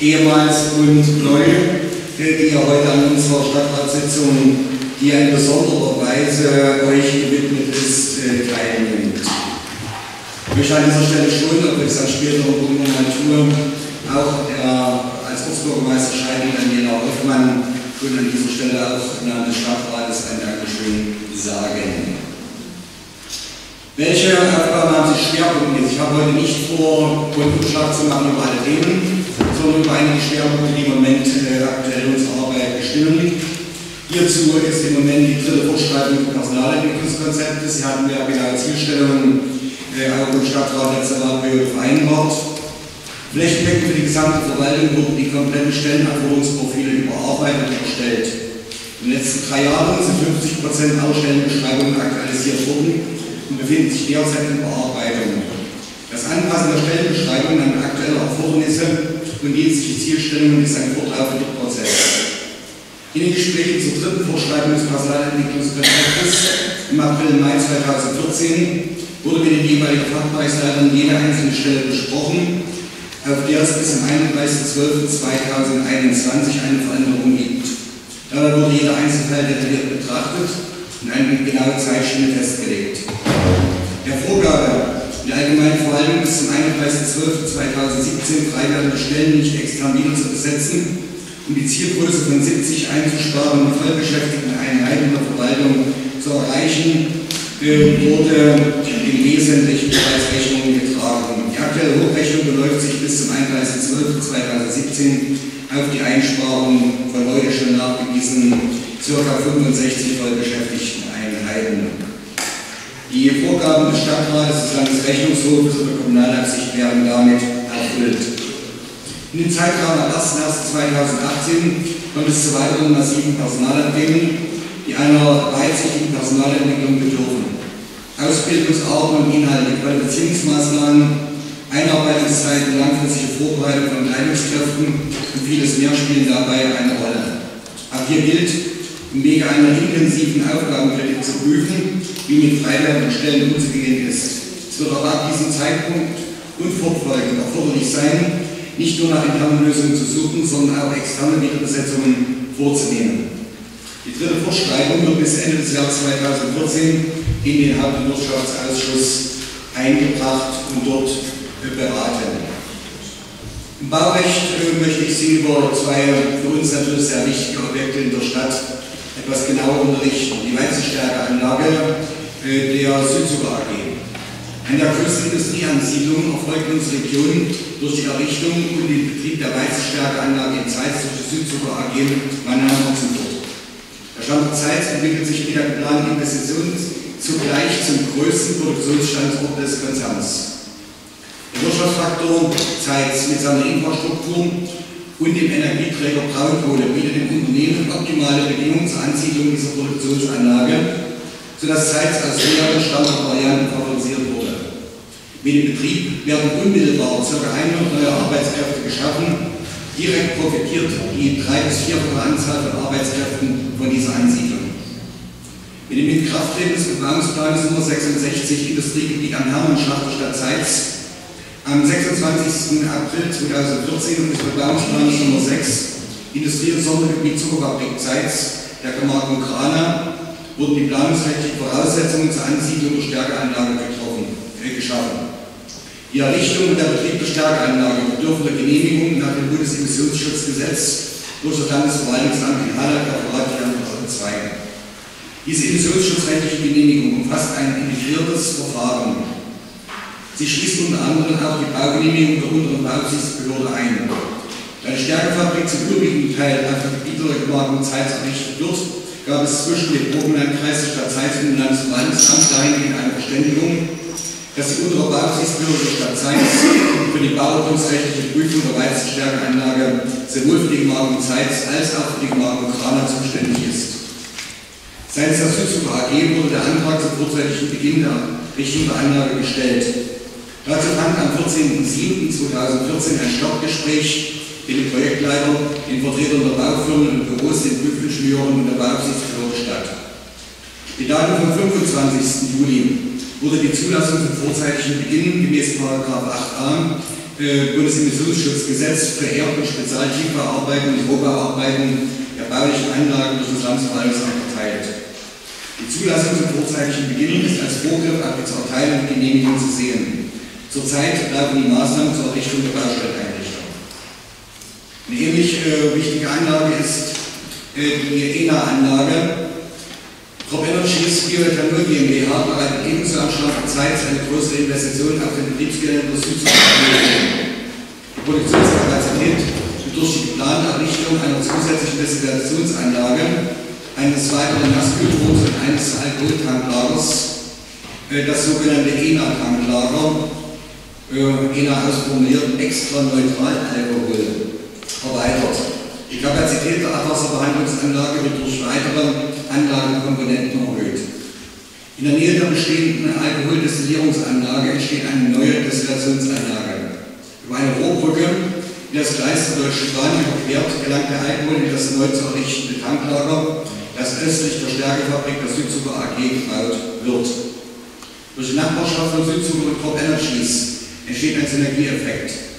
ehemals und neu, die ihr heute an unserer Stadtratssitzung, die in besonderer Weise euch gewidmet ist, teilnimmt. Ich möchte an dieser Stelle schon, ob es an späterer Punkt nochmal tue, auch der als Ortsbürgermeister scheidenden Daniela Hoffmann schon an dieser Stelle auch im Namen des Stadtrates ein Dankeschön sagen. Welche Aufgaben haben Sie Schwerpunkte? Heute nicht vor, Rundumschlag zu machen über alle Themen, sondern über einige Schwerpunkte, die im Moment äh, aktuell unsere Arbeit bestimmen. Hierzu ist im Moment die dritte Vorschreibung des Personalentwicklungskonzeptes. Sie hatten ja genaue Zielstellungen äh, auch im Stadtrat letzter Wahlperiode vereinbart. Flächendeckend für die gesamte Verwaltung wurden die kompletten Stellenanforderungsprofile überarbeitet und erstellt. In den letzten drei Jahren sind 50 Prozent aller Stellenbeschreibungen aktualisiert worden und befindet sich derzeit in Bearbeitung. Das Anpassen der Stellenbeschreibung an aktuelle Erfordernisse und dienstliche Zielstellungen ist ein fortlaufender Prozess. In den Gesprächen zur dritten Vorschreibung des Personalentwicklungskonzeptes im April Mai 2014 wurde mit den jeweiligen Fachbereichsleitern jede einzelne Stelle besprochen, auf der es bis zum 31.12.2021 eine Veränderung gibt. Dabei wurde jeder Einzelfall detailliert betrachtet und eine genaue Zeitschiene festgelegt. Der Vorgabe, die allgemeine Verwaltung bis zum 31.12.2017 freiwerdende Stellen nicht extern wieder zu besetzen, um die Zielgröße von 70 einzusparen und vollbeschäftigten Einheiten der Verwaltung zu erreichen, äh, wurde im Wesentlichen bereits Rechnung getragen. Die aktuelle Hochrechnung beläuft sich bis zum 31.12.2017 auf die Einsparung von heute schon nachgewiesen ca. 65 vollbeschäftigten Einheiten. Die Vorgaben des Stadtrates, des Landesrechnungshofes und der Kommunalaufsicht werden damit erfüllt. In dem Zeitraum ab 1.1.2018 kommt es zu weiteren massiven Personalabgängen, die einer weitsichtigen Personalentwicklung bedürfen. Ausbildungsarten und Inhalte, Qualifizierungsmaßnahmen, Einarbeitungszeiten, langfristige Vorbereitung von Leitungskräften und vieles mehr spielen dabei eine Rolle. Ab hier gilt, im Wege einer intensiven Aufgabenkritik zu prüfen, wie mit freiwerdenden Stellen umzugehen ist. Es wird aber ab diesem Zeitpunkt und fortfolgend erforderlich sein, nicht nur nach internen Lösungen zu suchen, sondern auch externe Wiederbesetzungen vorzunehmen. Die dritte Vorschreibung wird bis Ende des Jahres 2014 in den Haupt- und Wirtschaftsausschuss eingebracht und dort beraten. Im Baurecht äh, möchte ich Sie über zwei für uns natürlich sehr wichtige Objekte in der Stadt etwas genauer unterrichten. Die Weizenstärkeanlage der Südzucker AG. Eine der größten Industrieansiedlungen erfolgt in unserer Region durch die Errichtung und den Betrieb der Weizenstärkeanlage in Zeitz durch die Südzucker AG Mannheim-Otzenburg. Der Standort Zeitz entwickelt sich mit der geplanten Investition zugleich zum größten Produktionsstandort des Konzerns. Der Wirtschaftsfaktor Zeitz mit seiner Infrastruktur und dem Energieträger Braunkohle bietet dem Unternehmen optimale Bedingungen zur Ansiedlung dieser Produktionsanlage sodass Sites als mehrere Standardvarianten favorisiert wurde. Mit dem Betrieb werden unmittelbar ca. 100 neue Arbeitskräfte geschaffen. Direkt profitiert die drei- bis vierfache Anzahl von Arbeitskräften von dieser Ansiedlung. Mit dem Inkrafttreten des Bebauungsplans Nummer 66 Industriegebiet am Hermannschlag der Stadt Zeitz am 26. April 2014 und des Bebauungsplans Nummer 6 Industrie- und Sondergebiet Zuckerfabrik Zeitz der Gemarkung Krana wurden die planungsrechtlichen Voraussetzungen zur Ansiedlung der Stärkeanlage getroffen, äh, geschaffen. Die Errichtung und der Betrieb der Stärkeanlage bedürfen der Genehmigung nach dem Bundesemissionsschutzgesetz durch das Landesverwaltungsamt in Halle, Referat 2. Diese emissionsschutzrechtliche Genehmigung umfasst ein integriertes Verfahren. Sie schließt unter anderem auch die Baugenehmigung der unteren Bauaufsichtsbehörde ein. Da die Stärkefabrik zum überwiegenden Teil auf der Gebiet der Gemarkung Zeit errichtet wird, gab es zwischen dem Burgenlandkreis der Stadt Zeitz und dem Landesverwaltungsamt dahingehend eine Verständigung, dass die untere der Stadt Zeitz für die bauordnungsrechtliche Prüfung der Weizenstärkeanlage sowohl für die Gemarkung Zeitz als auch für die Gemarkung Krana zuständig ist. Seitens der Südzucker AG wurde der Antrag zum vorzeitigen Beginn der Richtung der Anlage gestellt. Dazu fand am 14.07.2014 ein Stoppgespräch den Projektleiter, den Vertretern der Baufirmen und Büros, den Prüfingenieuren und der Bauaufsichtsbehörde statt. Die Daten vom 25. Juli wurde die Zulassung zum vorzeitigen Beginn gemäß 8a äh, Bundesemissionsschutzgesetz für Erd- und Spezialtiefbauarbeiten und Rohbauarbeiten der baulichen Anlagen durch das Landesverwaltungsamt verteilt. Die Zulassung zum vorzeitigen Beginn ist als Vorgriff auf die Erteilung und Genehmigung zu sehen. Zurzeit laufen die Maßnahmen zur Errichtung der Baustelleneinrichtung. Eine ähnlich äh, wichtige Anlage ist äh, die ENA-Anlage. Crop Energies Bioethanol GmbH bereitet ebenso am Stand Zeit eine größere Investition auf den Betriebsgelände der Süd Die Produktionskapazität wird durch die geplante Errichtung einer zusätzlichen Destillationsanlage, eines weiteren Nasskühlturms und eines Alkoholtanklagers, äh, das sogenannte ENA-Tanklager, äh, ENA ausformuliert extra neutral Alkohol, erweitert. Die Kapazität der Abwasserbehandlungsanlage wird durch weitere Anlagenkomponenten erhöht. In der Nähe der bestehenden Alkoholdestillierungsanlage entsteht eine neue Destillationsanlage. Über eine Rohrbrücke, die das Gleis der Deutschen Bahn überquert, gelangt der Alkohol in das neu zu errichtende Tanklager, das östlich der Stärkefabrik der Südzucker AG gebaut wird. Durch die Nachbarschaft von Südzucker und Crop Energies entsteht ein Synergieeffekt.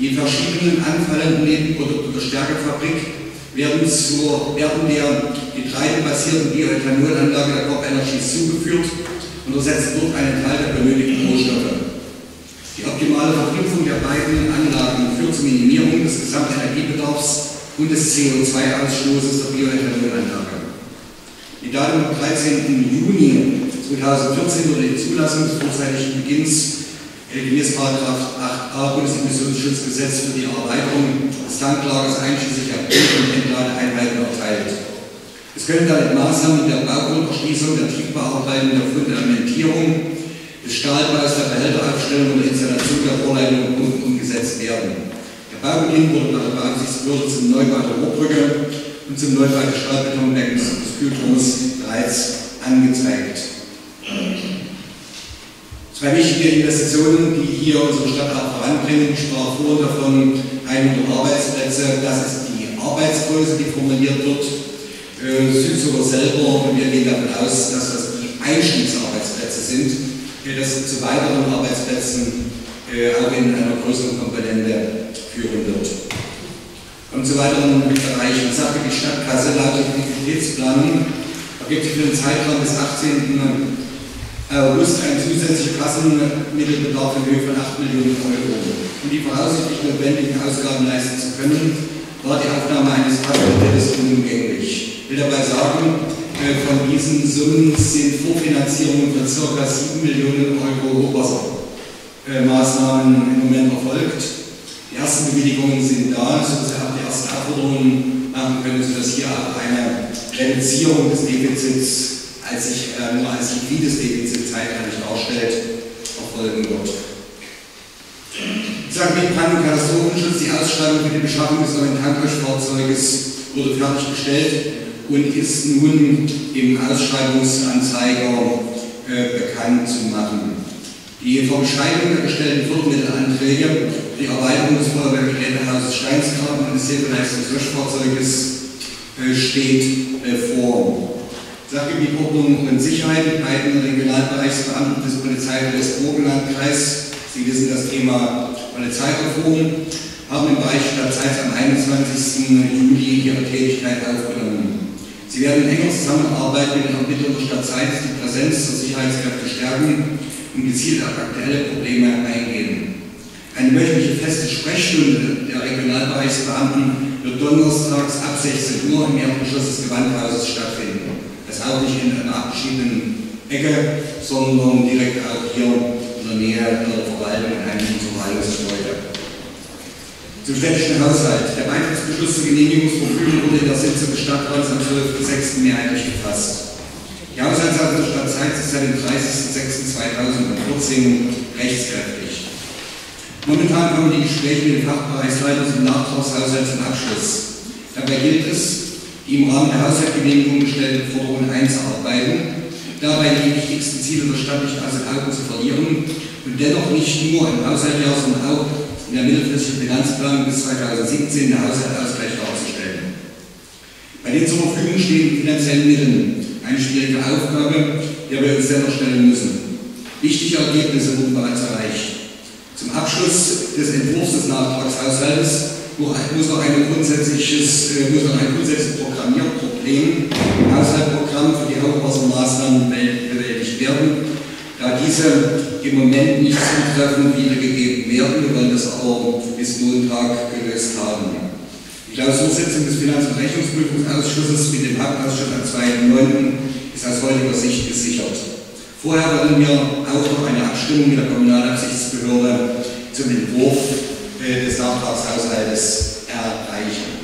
Die verschiedenen anfallenden Nebenprodukte der Stärkefabrik werden, zur, werden der getreidebasierten Bioethanolanlage der Crop Energies zugeführt und ersetzt dort einen Teil der benötigten Rohstoffe. Die optimale Verknüpfung der beiden Anlagen führt zur Minimierung des Gesamtenergiebedarfs und des CO2-Ausstoßes der Bioethanolanlage. Die Datum am 13. Juni 2014 wurde die Zulassung des vorzeitigen Beginns gemäß 8a Bundesemissionsschutzgesetz für die Erweiterung des Tanklagers einschließlich der und Entladeeinheiten erteilt. Es können damit Maßnahmen der Baugrunderschließung, der Tiefbauarbeiten, der Fundamentierung, des Stahlbaus, der Behälteraufstellung und der Installation der Vorleitung umgesetzt werden. Der Baubeginn wurde nach der Beaufsichtsbehörde zum Neubau der Rohrbrücke und zum Neubau des Stahlbetonbeckens des Kühlturms bereits angezeigt. Zwei wichtige Investitionen, die hier unsere Stadt auch voranbringen. Ich sprach vorhin davon 100 Arbeitsplätze. Das ist die Arbeitsgröße, die formuliert wird. Äh, Südzucker selber, und wir gehen davon aus, dass das die Einstiegsarbeitsplätze sind, äh, das zu weiteren Arbeitsplätzen äh, auch in einer größeren Komponente führen wird. Und zu weiteren Bereichen sagte die Stadtkasse laut Liquiditätsplanung ergibt für den Zeitraum bis 18. August ein zusätzlicher Kassenmittelbedarf in Höhe von 8 Millionen Euro. Um die voraussichtlich notwendigen Ausgaben leisten zu können, war die Aufnahme eines Kassenmittels unumgänglich. Ich will dabei sagen, äh, von diesen Summen sind Vorfinanzierungen für ca. 7 Millionen Euro Hochwassermaßnahmen im Moment erfolgt. Die ersten Bewilligungen sind da, sodass wir auch die ersten Anforderungen machen können, sodass hier auch eine Reduzierung des Defizits als sich äh, nur als liquides Defizit zeitlich darstellt, erfolgen wird. Ich sage mit und Katastrophenschutz, die Ausschreibung für die Beschaffung des neuen Tanklöschfahrzeuges wurde fertiggestellt und ist nun im Ausschreibungsanzeiger äh, bekannt zu machen. Die Verbescheidung der gestellten Fördermittelanträge die Erweiterung des Feuerwehrgerätehauses Steinsgraben und des Hilfeleistungslöschfahrzeuges äh, steht äh, vor. Sachgebiet Ordnung und Sicherheit mit beiden Regionalbereichsbeamten des Polizei- und des Burgenlandkreis. Sie wissen das Thema Polizeireform, haben im Bereich Stadtzeit am 21. Juli ihre Tätigkeit aufgenommen. Sie werden in enger Zusammenarbeit mit den Ermittlern der Stadtzeit die Präsenz der Sicherheitskräfte stärken und gezielt auf aktuelle Probleme eingehen. Eine wöchentliche feste Sprechstunde der Regionalbereichsbeamten wird donnerstags ab 16 Uhr im Erdgeschoss des Gewandhauses stattfinden. Das auch nicht in einer abgeschiedenen Ecke, sondern direkt auch hier in der Nähe der Verwaltung in einem Verwaltungsgebäude. Zum städtischen Haushalt. Der Beitrittsbeschluss zur Genehmigungsverfügung wurde in der Sitzung des Stadtrats am 12.06. mehrheitlich gefasst. Die Haushaltssache der Stadt Zeitz ist seit dem 30.06.2014 rechtskräftig. Momentan kommen die Gespräche mit den Fachbereichsleitern zum Nachtragshaushalt zum Abschluss. Dabei gilt es, die im Rahmen der Haushaltsgenehmigung gestellten Forderungen einzuarbeiten, dabei die wichtigsten Ziele der den Augen zu verlieren und dennoch nicht nur im Haushaltsjahr, sondern auch in der mittelfristigen Finanzplanung bis 2017 der Haushaltsausgleich darzustellen. Bei den zur Verfügung stehenden finanziellen Mitteln eine schwierige Aufgabe, der wir uns dennoch stellen müssen. Wichtige Ergebnisse wurden bereits erreicht. Zum Abschluss des Entwurfs des Nachtragshaushaltes muss noch, ein grundsätzliches, äh, muss noch ein grundsätzliches Programmierproblem im Haushaltsprogramm für die Hochwassermaßnahmen bewältigt werden. Da diese im Moment nicht zutreffend wiedergegeben werden, wir wollen das aber bis Montag gelöst haben. Die Klausursitzung des Finanz- und Rechnungsprüfungsausschusses mit dem Hauptausschuss am 2.9. ist aus heutiger Sicht gesichert. Vorher wollen wir auch noch eine Abstimmung mit der Kommunalaufsichtsbehörde zum Entwurf äh, des Nachtragshaushaltes erreichen.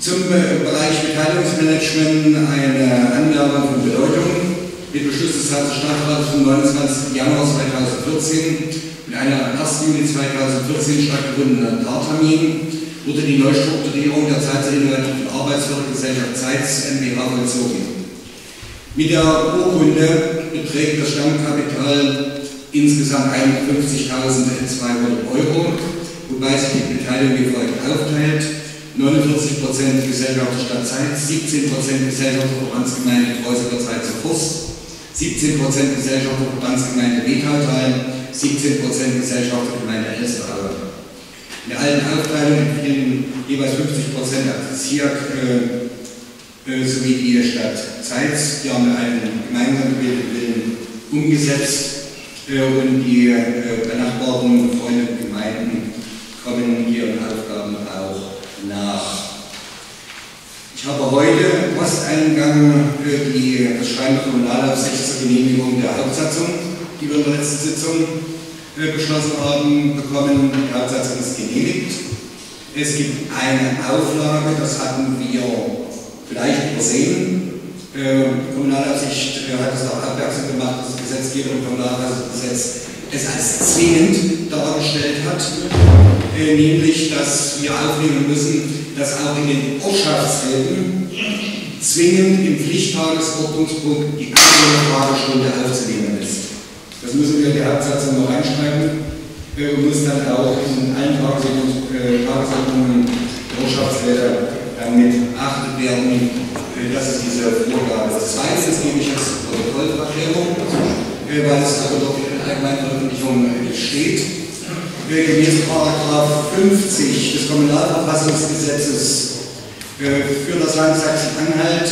Zum äh, Bereich Beteiligungsmanagement eine Anmerkung von Bedeutung. Mit Beschluss des Stadtrates vom 29. Januar 2014 mit einer 1. Juli 2014 stattgefundenen Tartermin wurde die Neustrukturierung der zeitinnovativen Arbeitswirtgesellschaft ZEITS MBH vollzogen. Mit der Urkunde beträgt das Stammkapital insgesamt 51.200 Euro, wobei sich die Beteiligung wie folgt aufteilt. 49% Gesellschaft der Stadt Zeitz, 17% Gesellschaft der Verbandsgemeinde Kreuziger Zeit zu Forst, 17% Gesellschaft der Verbandsgemeinde Wetautal, 17% Gesellschaft der Gemeinde Elsteraue. In allen Aufteilungen fielen jeweils 50% Akzessiak äh, äh, sowie die Stadt Zeitz. Die haben einen gemeinsam gebildeten Willen umgesetzt und die äh, benachbarten Freunde und Gemeinden kommen ihren Aufgaben auch nach. Ich habe heute im Posteingang die, das Schreiben der Kommunalaufsicht zur Genehmigung der Hauptsatzung, die wir in der letzten Sitzung äh, beschlossen haben, bekommen. Die Hauptsatzung ist genehmigt. Es gibt eine Auflage, das hatten wir vielleicht übersehen. Äh, die Kommunalaufsicht äh, hat es auch aufmerksam gemacht, dass das Gesetzgeber im Kommunalaufsichtsgesetz es als zwingend dargestellt hat, nämlich, dass wir aufnehmen müssen, dass auch in den Ortschaftsräten zwingend im Pflichttagesordnungspunkt die Fragestunde aufzunehmen ist. Das müssen wir in die Hauptsatzung noch reinschreiben äh, und muss dann auch in allen äh, Tagesordnungen der Ortschaftsräte damit beachtet werden. Äh, das ist diese Vorgabe. Das zweite ist gebe ich als Protokollverklärung, äh, weil es aber doch in der Allgemeinveröffentlichung steht. Gemäß 50 des Kommunalverfassungsgesetzes äh, für das Land Sachsen-Anhalt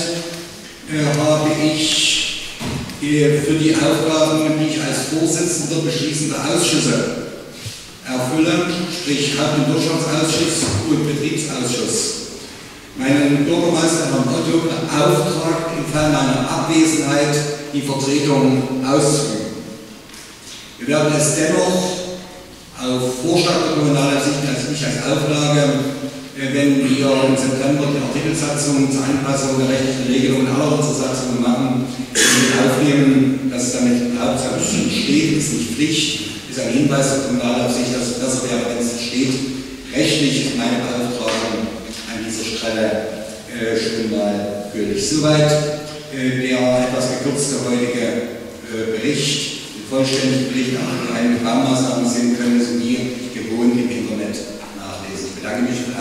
äh, habe ich äh, für die Aufgaben, die ich als Vorsitzender beschließender Ausschüsse erfülle, sprich Haupt- und Wirtschaftsausschuss und Betriebsausschuss, meinen Bürgermeister Herrn Otto beauftragt, im Fall meiner Abwesenheit die Vertretung auszuüben. Wir werden es dennoch auf Vorschlag der Kommunalaufsicht, also nicht als Auflage, äh, wenn wir im September die Artikelsatzung zur Anpassung der rechtlichen Regelungen aller unserer Satzungen machen, aufnehmen, dass es damit Hauptsache steht, ist nicht Pflicht, ist ein Hinweis der Kommunalaufsicht, dass es besser wäre, wenn es steht. Rechtlich ist meine Beauftragung Stelle äh, schon mal gültig. Soweit äh, der etwas gekürzte heutige äh, Bericht vollständig Bericht nach allgemeinen Programmmaßnahmen sehen können, so wie gewohnt im Internet nachlesen. Ich bedanke mich für